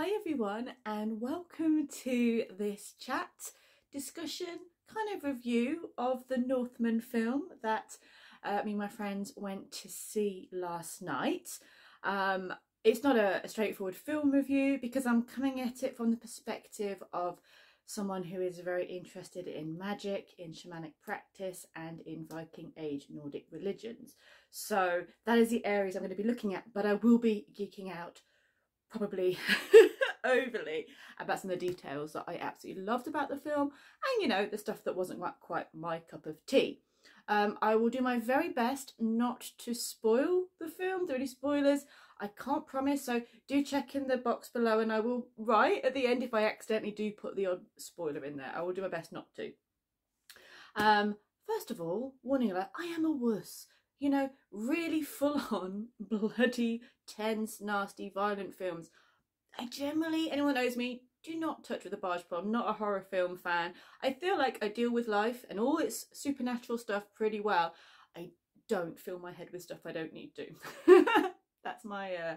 Hi everyone and welcome to this chat discussion kind of review of the Northman film that uh, me and my friends went to see last night. Um, it's not a, a straightforward film review because I'm coming at it from the perspective of someone who is very interested in magic, in shamanic practice, and in Viking Age Nordic religions. So that is the areas I'm going to be looking at, but I will be geeking out probably overly about some of the details that I absolutely loved about the film and you know the stuff that wasn't quite my cup of tea. Um, I will do my very best not to spoil the film, do any spoilers. I can't promise, so do check in the box below and I will write at the end if I accidentally do put the odd spoiler in there. I will do my best not to. Um, first of all, warning alert, I am a wuss you know, really full on, bloody, tense, nasty, violent films. I generally, anyone knows me, do not touch with a barge pole. I'm not a horror film fan. I feel like I deal with life and all its supernatural stuff pretty well. I don't fill my head with stuff I don't need to. That's my uh,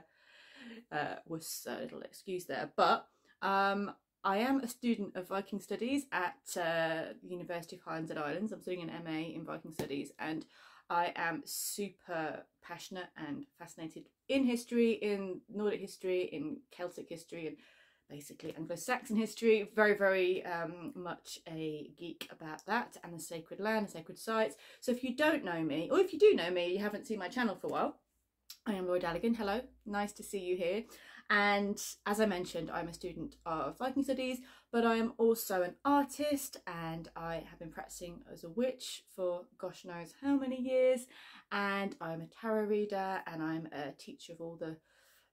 uh, was a little excuse there. But um, I am a student of Viking Studies at uh, the University of Highlands and Islands. I'm studying an MA in Viking Studies and I am super passionate and fascinated in history, in Nordic history, in Celtic history, and basically Anglo-Saxon history. Very, very um, much a geek about that and the sacred land, the sacred sites. So if you don't know me, or if you do know me, you haven't seen my channel for a while, I am Laura Daligan. Hello, nice to see you here. And as I mentioned, I'm a student of Viking Studies, but I am also an artist and I have been practicing as a witch for gosh knows how many years. And I'm a tarot reader and I'm a teacher of all the,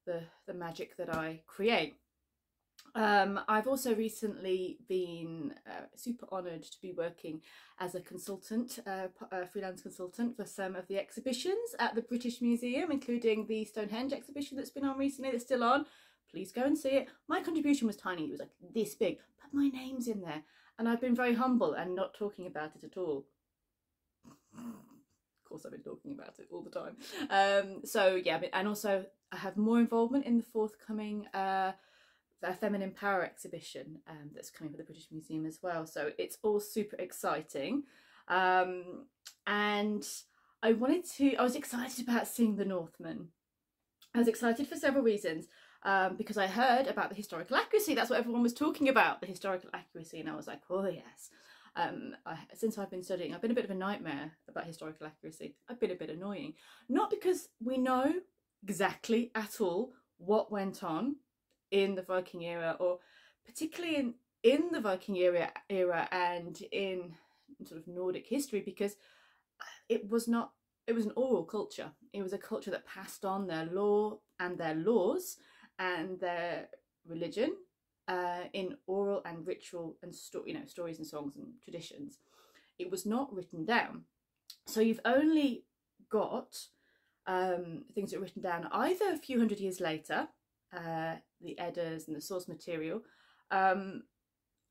the, the magic that I create. Um, I've also recently been uh, super honoured to be working as a consultant, uh, a freelance consultant for some of the exhibitions at the British Museum, including the Stonehenge exhibition that's been on recently, that's still on. Please go and see it. My contribution was tiny, it was like this big, but my name's in there. And I've been very humble and not talking about it at all. Of course, I've been talking about it all the time. Um, so yeah, and also I have more involvement in the forthcoming uh, a feminine power exhibition um, that's coming for the British Museum as well. So it's all super exciting. Um, and I wanted to, I was excited about seeing The Northman. I was excited for several reasons. Um, because I heard about the historical accuracy. That's what everyone was talking about, the historical accuracy. And I was like, oh, yes. Um, I, since I've been studying, I've been a bit of a nightmare about historical accuracy. I've been a bit annoying. Not because we know exactly at all what went on in the Viking era, or particularly in in the Viking era era and in sort of Nordic history, because it was not it was an oral culture. It was a culture that passed on their law and their laws and their religion uh, in oral and ritual and sto- you know stories and songs and traditions. It was not written down, so you've only got um, things that are written down either a few hundred years later uh, the Eddas and the source material, um,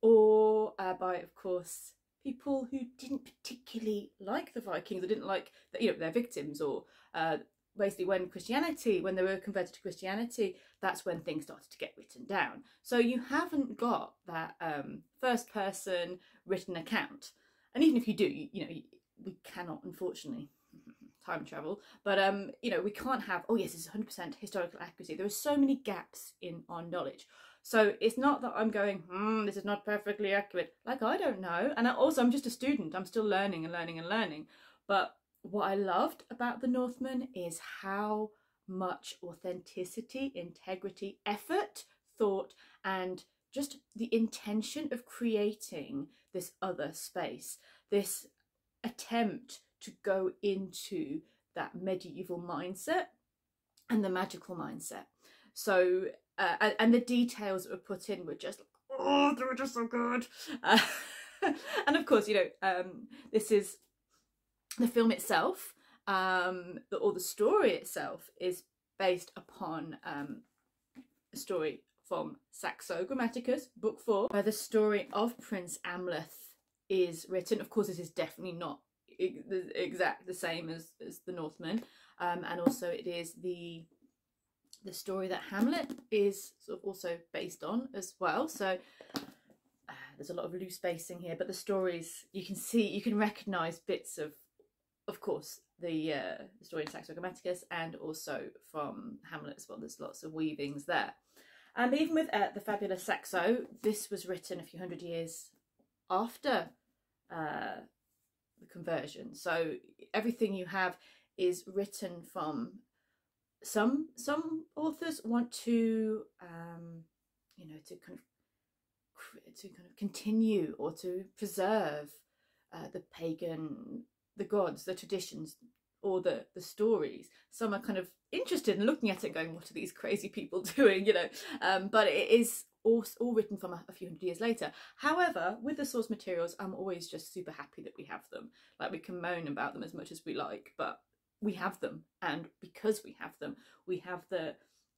or uh, by, of course, people who didn't particularly like the Vikings or didn't like, the, you know, their victims, or uh, basically when Christianity, when they were converted to Christianity, that's when things started to get written down. So you haven't got that um, first person written account. And even if you do, you, you know, we cannot, unfortunately, time travel. But um, you know, we can't have oh yes, it's 100% historical accuracy. There are so many gaps in our knowledge. So it's not that I'm going, hmm, this is not perfectly accurate. Like I don't know, and I, also I'm just a student. I'm still learning and learning and learning. But what I loved about the Northman is how much authenticity, integrity, effort, thought, and just the intention of creating this other space, this attempt to go into that medieval mindset and the magical mindset. So, uh, and, and, the details that were put in were just, oh, they were just so good. Uh, and of course, you know, um, this is the film itself, um, the, or the story itself is based upon um, a story from Saxo Grammaticus, book four, where the story of Prince Amleth is written. Of course, this is definitely not exact the same as, as the Northman, um, and also it is the the story that Hamlet is sort of also based on as well. So uh, there's a lot of loose spacing here, but the stories you can see, you can recognise bits of, of course, the, uh, the story in Saxo Grammaticus and also from Hamlet as well. There's lots of weavings there. And even with uh, the fabulous Saxo, this was written a few hundred years after uh, the conversion. So everything you have is written from some some authors want to um, you know to kind of to kind of continue or to preserve uh, the pagan the gods the traditions or the the stories. Some are kind of interested in looking at it going what are these crazy people doing? You know? Um, but it is all, all written from a, a, few hundred years later. However with the source materials i'm always just super happy that we have them. Like we can moan about them as much as we like but we have them. And because we have them we have the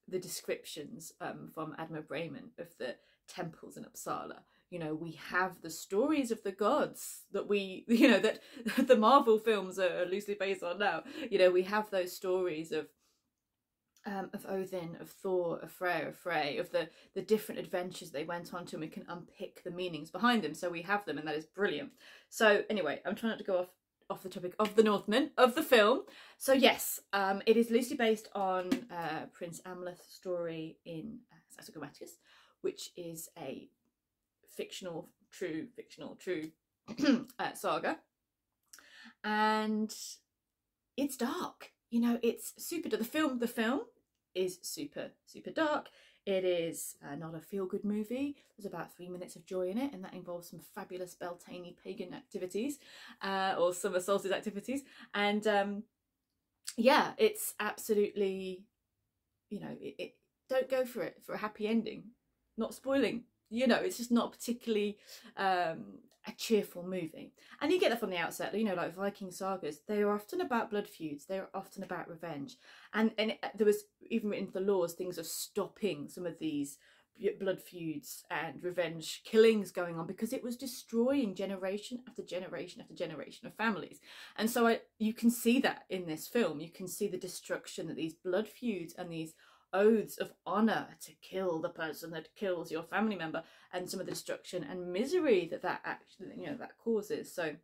the descriptions um, from Adam Bremen of the temples in Uppsala. You know we have the stories of the gods that we you know that the marvel films are loosely based on now. You know we have those stories of um, of Odin, of Thor, of Freya, of Frey, of the the different adventures they went on to, and we can unpick the meanings behind them. So we have them, and that is brilliant. So anyway, I'm trying not to go off off the topic of the Northman of the film. So yes, um, it is loosely based on uh, Prince Amleth's story in uh, which is a fictional, true, fictional, true uh, saga. And it's dark. You know, it's super. The film, the film is super, super dark. It is uh, not a feel-good movie. There's about three minutes of joy in it, and that involves some fabulous Beltane pagan activities, uh, or summer solstice activities. And um, yeah, it's absolutely, you know, it, it, don't go for it for a happy ending. Not spoiling. You know, it's just not particularly um, a cheerful movie. And you get that from the outset, you know, like Viking sagas, they are often about blood feuds, they are often about revenge. And and uh, there was even written the laws things of stopping some of these blood feuds and revenge killings going on because it was destroying generation after generation after generation of families. And so I, you can see that in this film. You can see the destruction that these blood feuds and these oaths of honor to kill the person that kills your family member and some of the destruction and misery that that actually you know that causes. So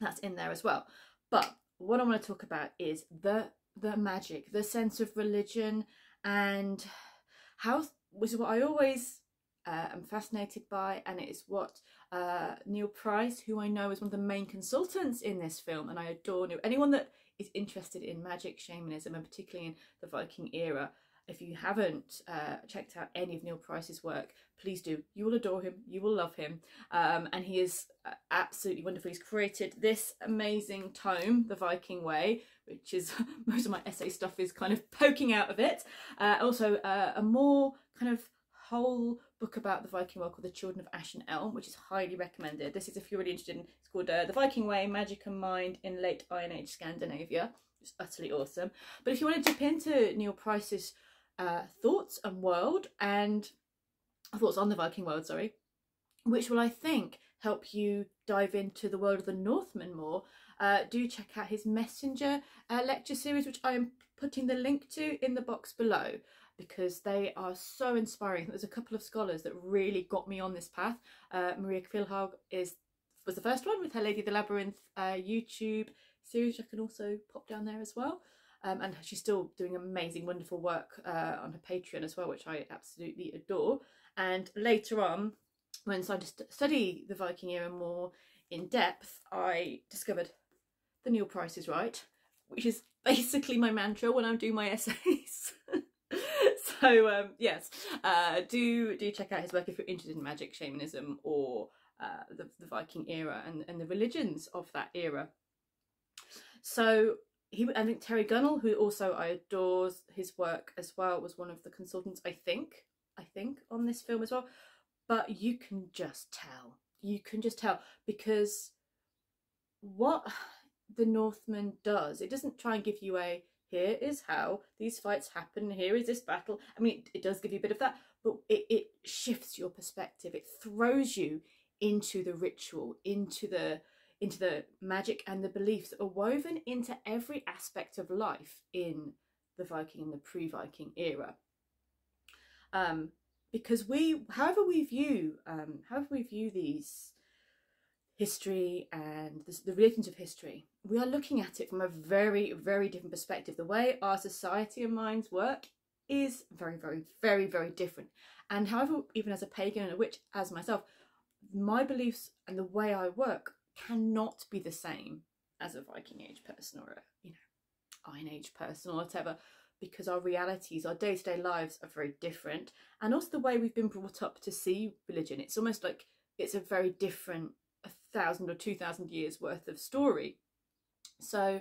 that's in there as well. But what i want to talk about is the the magic the sense of religion and how which is what i always uh, am fascinated by and it is what uh, neil price who i know is one of the main consultants in this film and i adore neil anyone that is interested in magic shamanism and particularly in the viking era if you haven't uh, checked out any of Neil Price's work, please do. You will adore him. You will love him. Um, and he is uh, absolutely wonderful. He's created this amazing tome, The Viking Way, which is most of my essay stuff is kind of poking out of it. Uh, also, uh, a more kind of whole book about the Viking world called The Children of Ash and Elm, which is highly recommended. This is if you're really interested in, it's called uh, The Viking Way, Magic and Mind in Late Iron Age Scandinavia. It's utterly awesome. But if you want to dip into Neil Price's uh, thoughts and world and thoughts on the Viking world, sorry, which will I think help you dive into the world of the Northman more. Uh, do check out his Messenger uh, lecture series, which I am putting the link to in the box below because they are so inspiring. There's a couple of scholars that really got me on this path. Uh, Maria Kvilhaug is was the first one with her Lady of the Labyrinth uh, YouTube series, I can also pop down there as well. Um, and she's still doing amazing, wonderful work uh, on her Patreon as well, which I absolutely adore. And later on, when I to study the Viking era more in depth, I discovered the Neil Price is Right, which is basically my mantra when I'm doing my essays. so um, yes, uh, do do check out his work if you're interested in magic, shamanism, or uh, the, the Viking era and, and the religions of that era. So he I think Terry Gunnell, who also I adores his work as well, was one of the consultants. I think I think on this film as well. But you can just tell. You can just tell because what the Northman does, it doesn't try and give you a here is how these fights happen, here is this battle. I mean, it, it does give you a bit of that, but it, it shifts your perspective. It throws you into the ritual, into the into the magic and the beliefs that are woven into every aspect of life in the Viking and the pre-Viking era. um, because we, however we view, um, however we view these history and the, the relations of history, we are looking at it from a very, very different perspective. The way our society and minds work is very, very, very, very different. And however, even as a pagan and a witch, as myself, my beliefs and the way I work cannot be the same as a Viking Age person or a, you know, Iron Age person or whatever, because our realities, our day to day lives are very different. And also the way we've been brought up to see religion, it's almost like it's a very different a thousand or two thousand years worth of story. So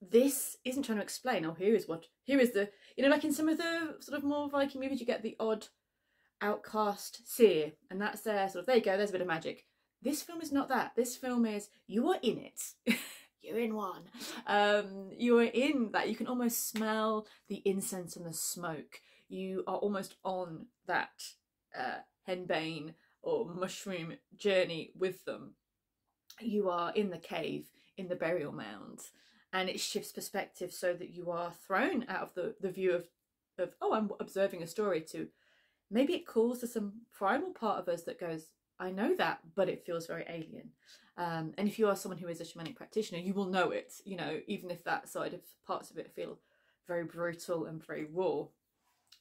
this isn't trying to explain, oh, here is what, here is the, you know, like in some of the sort of more Viking movies, you get the odd outcast seer, and that's there, sort of, there you go, there's a bit of magic. This film is not that. This film is, you are in it. You're in one. Um, you are in that. You can almost smell the incense and the smoke. You are almost on that uh, henbane or mushroom journey with them. You are in the cave, in the burial mound, and it shifts perspective so that you are thrown out of the, the view of, of, oh, I'm observing a story to maybe it calls to some primal part of us that goes, I know that, but it feels very alien. Um, and if you are someone who is a shamanic practitioner, you will know it, you know, even if that side of parts of it feel very brutal and very raw,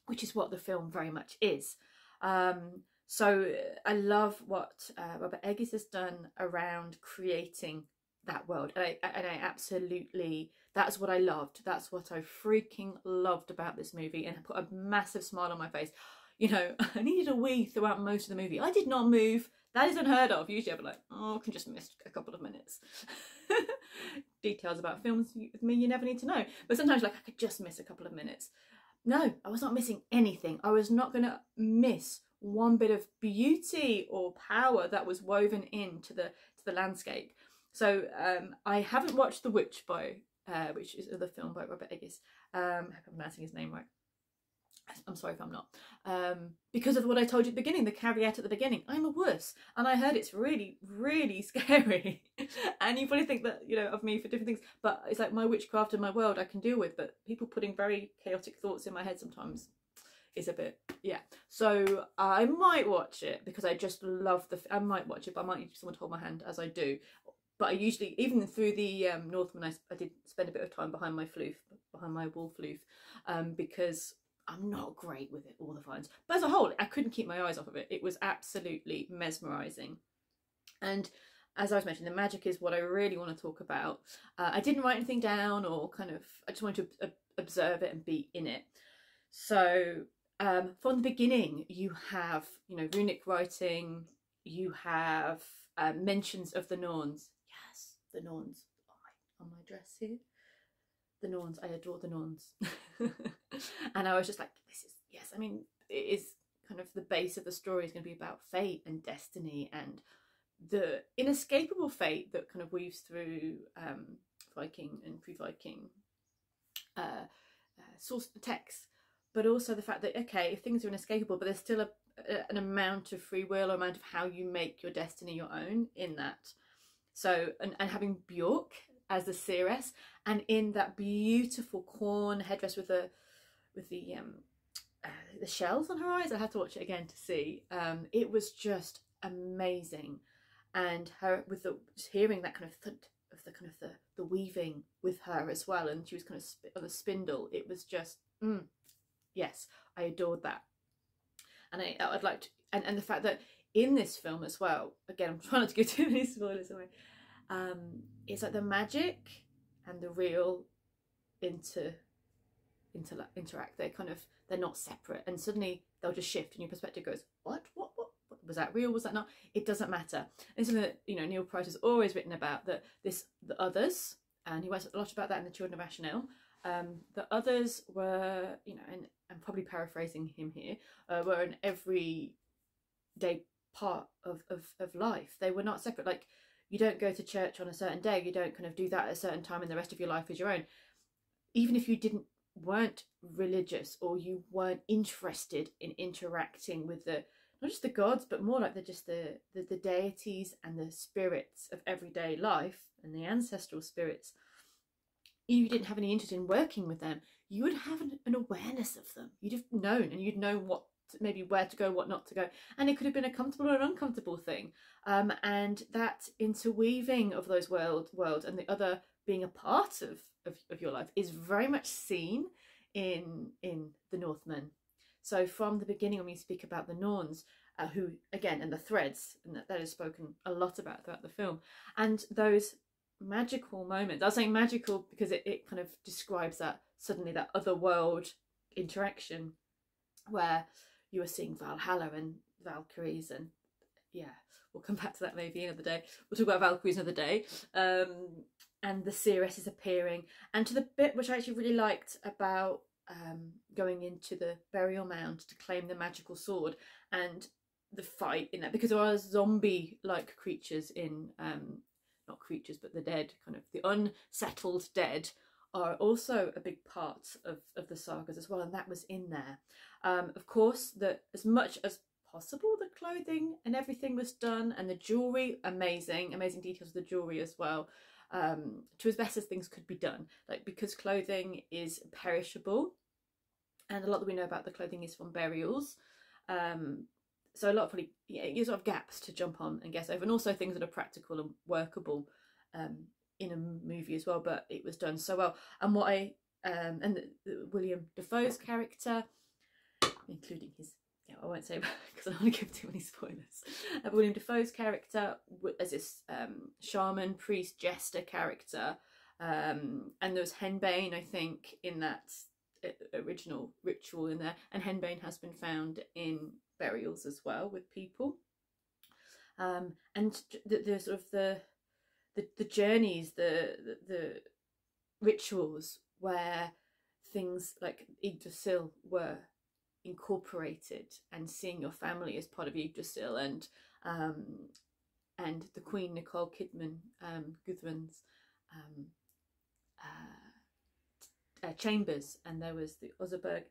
which is what the film very much is. Um, so I love what uh, Robert Eggers has done around creating that world. And I, and I absolutely, that's what I loved. That's what I freaking loved about this movie and put a massive smile on my face. You know, I needed a wee throughout most of the movie. I did not move. That is unheard of. Usually I'd be like, oh, I can just miss a couple of minutes. Details about films with me you never need to know. But sometimes like I could just miss a couple of minutes. No, I was not missing anything. I was not to miss one bit of beauty or power that was woven into the to the landscape. So um, I haven't watched The Witch by, uh, which is the film by Robert Eggers. Um, I hope I'm pronouncing his name right. I'm sorry if I'm not. Um, because of what I told you at the beginning, the caveat at the beginning, I'm a wuss. And I heard it's really, really scary. and you probably think that, you know, of me for different things. But it's like my witchcraft and my world I can deal with. But people putting very chaotic thoughts in my head sometimes is a bit, yeah. So I might watch it because I just love the, I might watch it, but I might need someone to hold my hand as I do. But I usually, even through the um, Northman, I, I did spend a bit of time behind my floof, behind my wall floof, um, because I'm not great with it all the times. But as a whole, I couldn't keep my eyes off of it. It was absolutely mesmerising. And as I was mentioning, the magic is what I really want to talk about. Uh, I didn't write anything down or kind of, I just wanted to observe it and be in it. So um, from the beginning, you have, you know, runic writing, you have uh, mentions of the Norns. Yes, the Norns on my, on my dress here the Norns. I adore the Norns. and I was just like, this is, yes, I mean, it is kind of the base of the story is going to be about fate and destiny and the inescapable fate that kind of weaves through um, Viking and pre-Viking uh, uh, source texts, but also the fact that okay, if things are inescapable, but there's still a, a, an amount of free will or amount of how you make your destiny your own in that. So and, and having Bjork as the seeress and in that beautiful corn headdress with the with the um uh, the shells on her eyes i had to watch it again to see. Um it was just amazing. And her with the hearing that kind of thud of the kind of the the weaving with her as well and she was kind of sp- on a spindle it was just mm, yes i adored that. And I, i'd like to and, and the fact that in this film as well again i'm trying not to give too many spoilers away um it's like the magic and the real inter, inter interact. They're kind of they're not separate, and suddenly they'll just shift, and your perspective goes, "What? What? What? Was that real? Was that not?" It doesn't matter. And something that you know Neil Price has always written about that this the others, and he writes a lot about that in the Children of Ash and Elm. Um, the others were, you know, and I'm probably paraphrasing him here, uh, were an everyday part of, of, of life. They were not separate. Like you don't go to church on a certain day you don't kind of do that at a certain time and the rest of your life is your own even if you didn't weren't religious or you weren't interested in interacting with the not just the gods but more like the just the, the the deities and the spirits of everyday life and the ancestral spirits you didn't have any interest in working with them, you would have an, an awareness of them. You'd have known and you'd know what maybe where to go, what not to go. And it could have been a comfortable or an uncomfortable thing. Um, and that interweaving of those world worlds and the other being a part of, of, of your life is very much seen in in the Northman. So from the beginning, when we speak about the Norns, uh, who again and the threads, and that, that is spoken a lot about throughout the film, and those magical moments. I was saying magical because it, it kind of describes that suddenly that other world interaction where you were seeing Valhalla and Valkyries and yeah, we'll come back to that maybe another day. We'll talk about Valkyries another day. Um, and the Seeress is appearing. And to the bit which I actually really liked about um, going into the burial mound to claim the magical sword and the fight in that because there are zombie like creatures in um not creatures but the dead kind of the unsettled dead are also a big part of, of the sagas as well, and that was in there. Um, of course, that as much as possible, the clothing and everything was done, and the jewelry, amazing, amazing details of the jewelry as well. Um, to as best as things could be done, like because clothing is perishable, and a lot that we know about the clothing is from burials. Um, so a lot of probably yeah, sort of gaps to jump on and guess over, and also things that are practical and workable um, in a movie as well, but it was done so well. And what I um and the, the William Dafoe's character, including his yeah, I won't say because I don't want to give too many spoilers. Uh, William Dafoe's character as this um, shaman, priest, jester character, um, and there was Henbane, I think, in that uh, original ritual in there, and Henbane has been found in burials as well with people. Um, and the, the sort of the the, the journeys, the, the, the rituals where things like Yggdrasil were incorporated and seeing your family as part of Yggdrasil and um, and the Queen Nicole Kidman um, Gudrun's um, uh, uh, chambers. And there was the Oseberg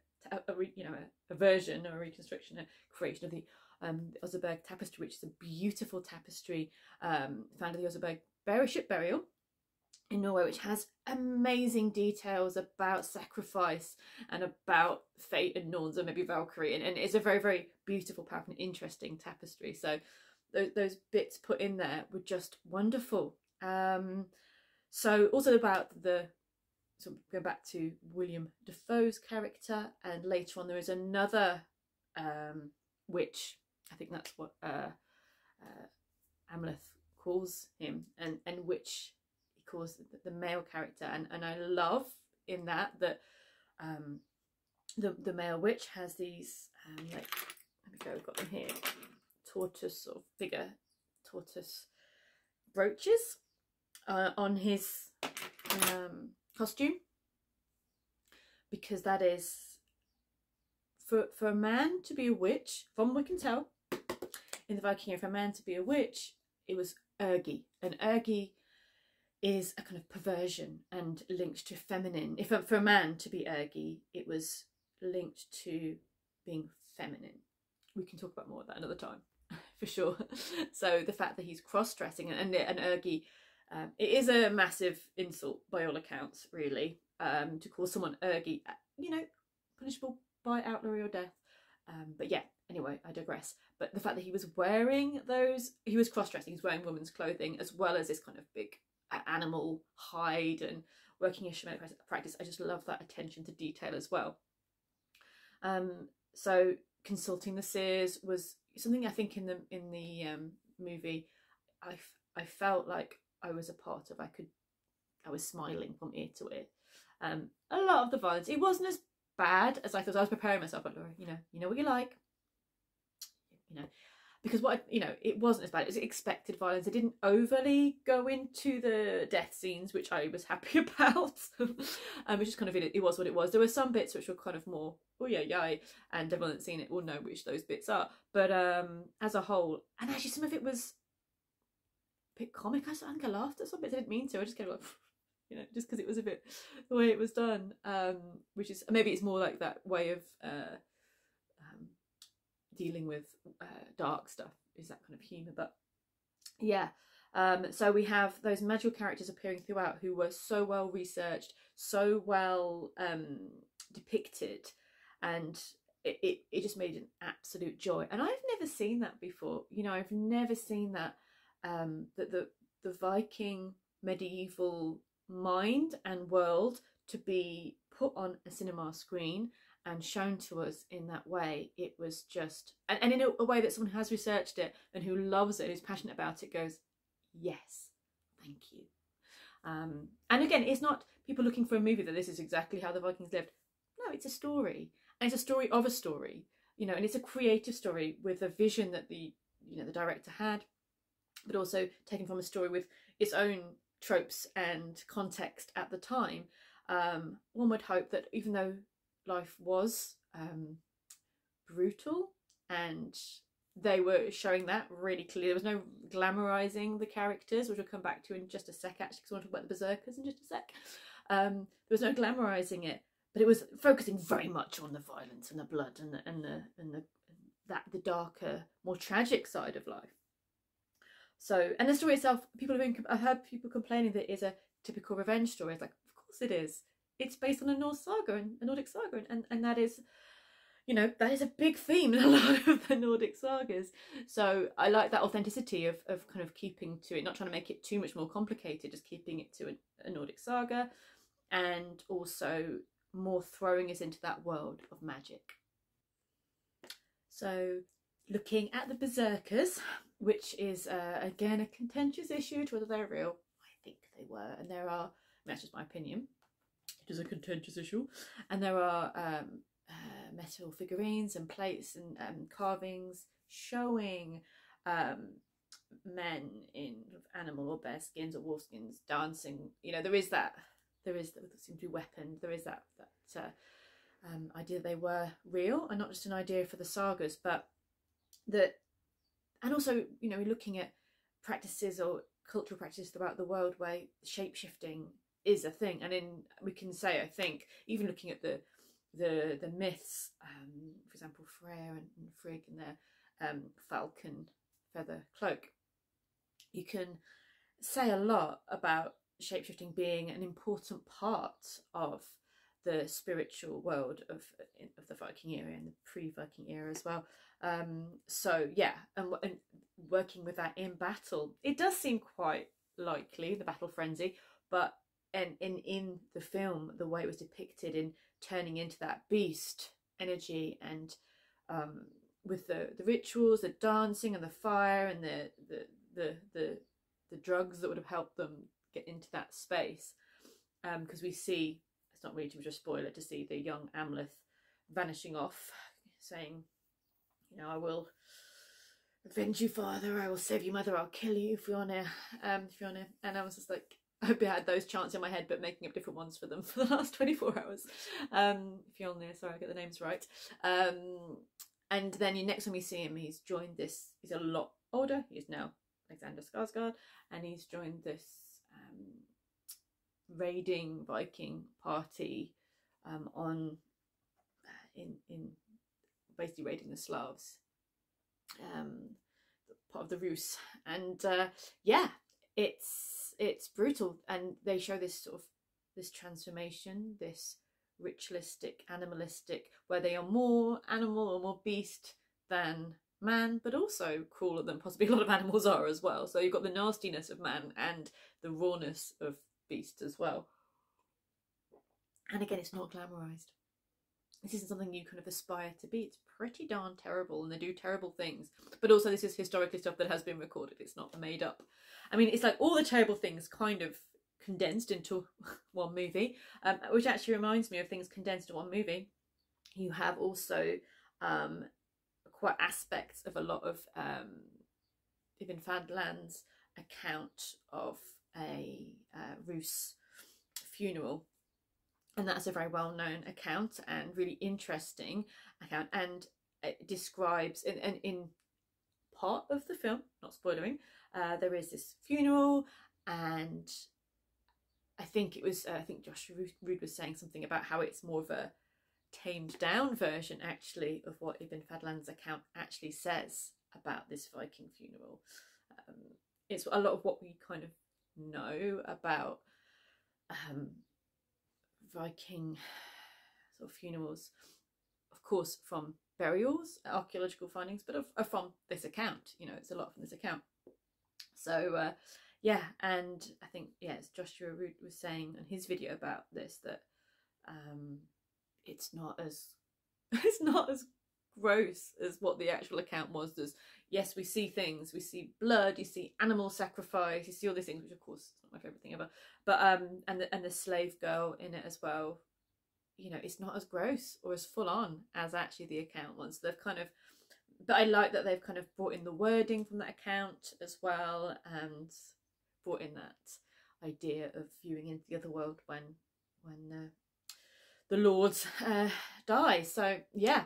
you know a, a, version or a reconstruction a creation of the um, the tapestry which is a beautiful tapestry um, found in the Oseberg burial, ship burial in Norway, which has amazing details about sacrifice and about fate and Norns and maybe Valkyrie, and, and it's a very, very beautiful, powerful, and interesting tapestry. So those, those bits put in there were just wonderful. Um, so also about the so go back to William Dafoe's character, and later on there is another um, witch. I think that's what uh, uh, Amleth calls him and and which he calls the, male character. And and I love in that that um the the male witch has these um like let me go I've got them here tortoise or figure tortoise brooches uh, on his um costume. Because that is for for a man to be a witch from what we can tell in the Viking for a man to be a witch it was ergi. And ergi is a kind of perversion and linked to feminine. If for a man to be ergi, it was linked to being feminine. We can talk about more of that another time, for sure. so the fact that he's cross-dressing and an ergi, um, it is a massive insult by all accounts, really, um, to call someone ergi. Uh, you know, punishable by outlawry or death. Um, but yeah, anyway, I digress. But the fact that he was wearing those, he was cross dressing, he was wearing women's clothing as well as this kind of big animal hide and working a shamanic practice. I just love that attention to detail as well. Um, so consulting the seers was something I think in the in the um, movie, I I felt like I was a part of. I could, I was smiling from ear to ear. Um, a lot of the violence, it wasn't as bad as I thought. I was preparing myself, but you know, you know what you like you know because what I, you know it wasn't as bad it was expected violence. It didn't overly go into the death scenes which i was happy about um which is kind of it, it was what it was. There were some bits which were kind of more oh yeah yeah and everyone that's seen it. Will know which those bits are. But um as a whole and actually some of it was a bit comic. I think i laughed at some bits. I didn't mean to. I just kind of like you know just because it was a bit the way it was done um which is maybe it's more like that way of uh dealing with uh, dark stuff is that kind of humor but yeah Um, so we have those magical characters appearing throughout who were so well researched, so well um, depicted, and it, it, it just made an absolute joy. And I've never seen that before. You know, I've never seen that um, that the the Viking medieval mind and world to be put on a cinema screen and shown to us in that way it was just and, and in a, a, way that someone who has researched it and who loves it and who's passionate about it goes yes thank you. Um, and again it's not people looking for a movie that this is exactly how the vikings lived. No it's a story and it's a story of a story you know and it's a creative story with a vision that the you know the director had but also taken from a story with its own tropes and context at the time. Um, one would hope that even though life was um, brutal and they were showing that really clearly. There was no glamorizing the characters, which we'll come back to in just a sec, actually, because I want to talk about the Berserkers in just a sec. Um, there was no glamorizing it, but it was focusing very much on the violence and the blood and the, and the, and the, that, the darker, more tragic side of life. So, and the story itself, people have been, I've heard people complaining that it is a typical revenge story. It's like, of course it is. It's based on a Norse saga and a Nordic saga, and, and that is you know that is a big theme in a lot of the nordic sagas. So i like that authenticity of, of kind of keeping to it not trying to make it too much more complicated just keeping it to a, a nordic saga and also more throwing us into that world of magic. So looking at the berserkers which is uh, again a contentious issue to whether they're real. I think they were and there are that's just my opinion it is a contentious issue and there are um, uh, metal figurines and plates and um, carvings showing um, men in animal or bear skins or wolf skins dancing. You know, there is that. There is there seems to be weapons. There is that that uh, um, idea they were real and not just an idea for the sagas, but that, and also you know, looking at practices or cultural practices throughout the world where shape shifting is a thing, and in we can say I think even looking at the the the myths, um, for example, Freya and, and Frigg and their um, falcon feather cloak, you can say a lot about shapeshifting being an important part of the spiritual world of of the Viking era and the pre-Viking era as well. Um, so yeah, and, and working with that in battle, it does seem quite likely the battle frenzy, but and in in the film, the way it was depicted in turning into that beast energy and um, with the the rituals, the dancing and the fire and the the the the, the drugs that would have helped them get into that space. Because um, we see it's not really too much of a spoiler to see the young Amleth vanishing off, saying, "You know, I will." Avenge you, father. I will save you, mother. I'll kill you, Fiona. Um, Fiona. And I was just like, I hope I had those chants in my head, but making up different ones for them for the last 24 hours. Um, Fjolnir, sorry, I get the names right. Um, and then you, next time we see him, he's joined this, he's a lot older, he's now Alexander Skarsgård, and he's joined this um, raiding Viking party um, on, uh, in, in basically raiding the Slavs, um, part of the Rus. And uh, yeah, it's it's brutal and they show this sort of this transformation this ritualistic animalistic where they are more animal or more beast than man but also crueler than possibly a lot of animals are as well. So you've got the nastiness of man and the rawness of beast as well. And again it's not glamorized. This isn't something you kind of aspire to be. It's pretty darn terrible and they do terrible things. But also this is historically stuff that has been recorded. It's not made up I mean, it's like all the terrible things kind of condensed into one movie, um, which actually reminds me of things condensed in one movie. You have also um, quite aspects of a lot of um, Ibn Fadlan's account of a uh, Rus funeral. And that's a very well known account and really interesting account. And it describes, in, in, in part of the film, not spoiling, uh, there is this funeral and I think it was, uh, I think Josh Rood was saying something about how it's more of a tamed down version actually of what Ibn Fadlan's account actually says about this Viking funeral. Um, it's a lot of what we kind of know about um, Viking sort of funerals, of course, from burials, archaeological findings, but of, of from this account. You know, it's a lot from this account. So uh, yeah, and I think yes, Joshua Rood was saying in his video about this that um, it's not as it's not as gross as what the actual account was. There's yes, we see things, we see blood, you see animal sacrifice, you see all these things, which of course is not my favorite thing ever. But um, and the and the slave girl in it as well. You know, it's not as gross or as full on as actually the account was. They've kind of, but I like that they've kind of brought in the wording from that account as well, and brought in that idea of viewing into the other world when when uh, the lords uh, die. So yeah,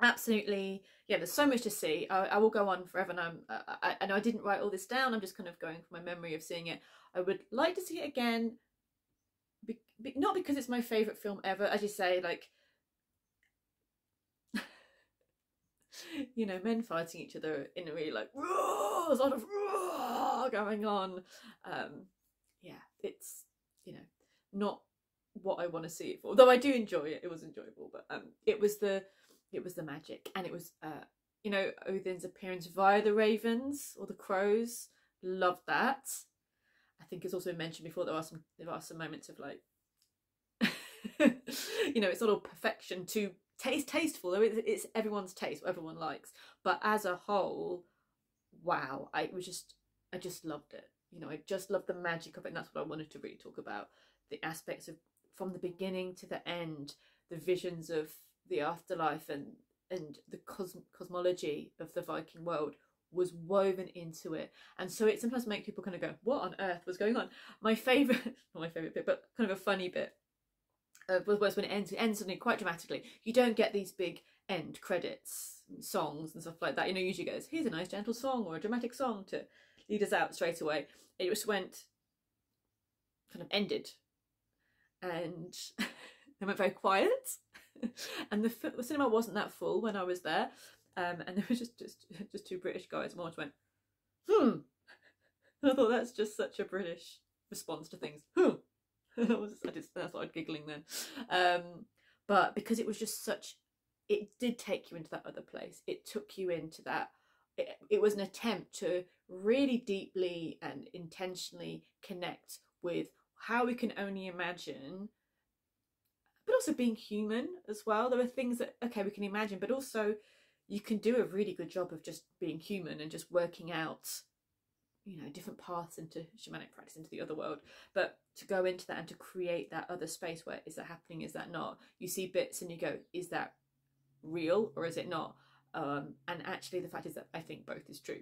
absolutely yeah there's so much to see i, I will go on forever and i'm I, and i didn't write all this down i'm just kind of going from my memory of seeing it i would like to see it again not because it's my favorite film ever as you say like you know men fighting each other in a really like a lot of going on. Um yeah it's you know not what i want to see it for i do enjoy it it was enjoyable but um it was the it was the magic and it was uh you know odin's appearance via the ravens or the crows loved that. I think it's also mentioned before there are some there are some moments of like you know it's not all perfection to taste tasteful. Though it's everyone's taste what everyone likes. But as a whole wow i was just i just loved it. You know i just loved the magic of it and that's what i wanted to really talk about. The aspects of from the beginning to the end the visions of the afterlife and and the cosm- cosmology of the Viking world was woven into it, and so it sometimes makes people kind of go, "What on earth was going on?" My favorite, not my favorite bit, but kind of a funny bit, uh, was when it ends. It ends suddenly quite dramatically. You don't get these big end credits, songs and stuff like that. You know, usually goes, "Here's a nice gentle song or a dramatic song to lead us out straight away." It just went, kind of ended, and they went very quiet and the, the, cinema wasn't that full when I was there, um, and there was just just just two British guys. One just went, hmm. And I thought that's just such a British response to things. Hmm. I was I just I started giggling then, um, but because it was just such, it did take you into that other place. It took you into that. It, it was an attempt to really deeply and intentionally connect with how we can only imagine but also being human as well. There are things that, okay, we can imagine, but also you can do a really good job of just being human and just working out, you know, different paths into shamanic practice, into the other world. But to go into that and to create that other space where is that happening, is that not? You see bits and you go, is that real or is it not? Um, and actually, the fact is that I think both is true.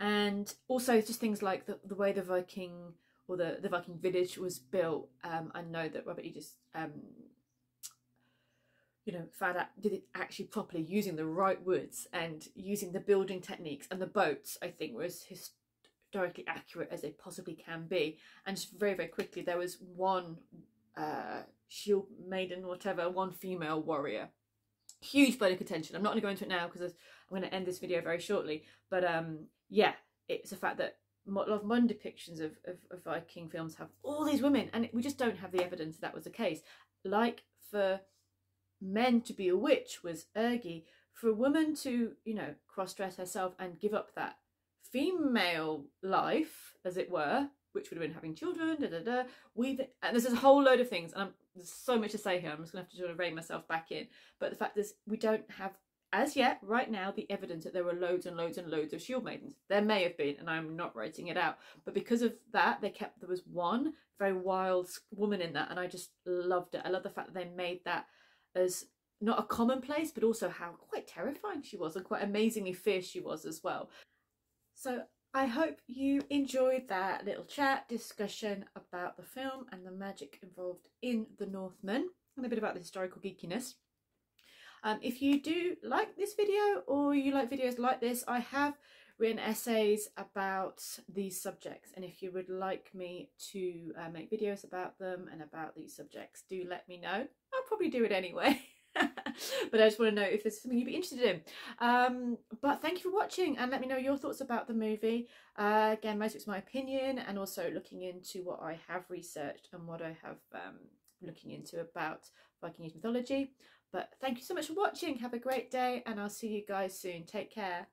And also, just things like the, the way the Viking or the, the Viking village was built. Um, I know that Robert Eggers, um, you know, found out did it actually properly using the right woods and using the building techniques and the boats. I think were as historically accurate as they possibly can be. And just very very quickly, there was one uh, shield maiden, whatever, one female warrior. Huge bloody contention. I'm not going to go into it now because I'm going to end this video very shortly. But um, yeah, it's a fact that a lot of modern depictions of, of, of, Viking films have all these women, and we just don't have the evidence that was the case. Like for men to be a witch was ergi, for a woman to, you know, cross dress herself and give up that female life, as it were, which would have been having children, da da da. We and there's a whole load of things, and I'm, there's so much to say here. I'm just gonna have to sort of rein myself back in. But the fact is, we don't have as yet, right now, the evidence that there were loads and loads and loads of shield maidens. There may have been, and I'm not writing it out. But because of that, they kept there was one very wild woman in that, and I just loved it. I love the fact that they made that as not a commonplace, but also how quite terrifying she was and quite amazingly fierce she was as well. So I hope you enjoyed that little chat discussion about the film and the magic involved in the Northman and a bit about the historical geekiness. Um, if you do like this video or you like videos like this, I have written essays about these subjects and if you would like me to uh, make videos about them and about these subjects do let me know I'll probably do it anyway but I just want to know if there's something you'd be interested in. Um, but thank you for watching and let me know your thoughts about the movie. Uh, again, most of it's my opinion and also looking into what I have researched and what I have um, looking into about Viking mythology. But thank you so much for watching. Have a great day and I'll see you guys soon. Take care.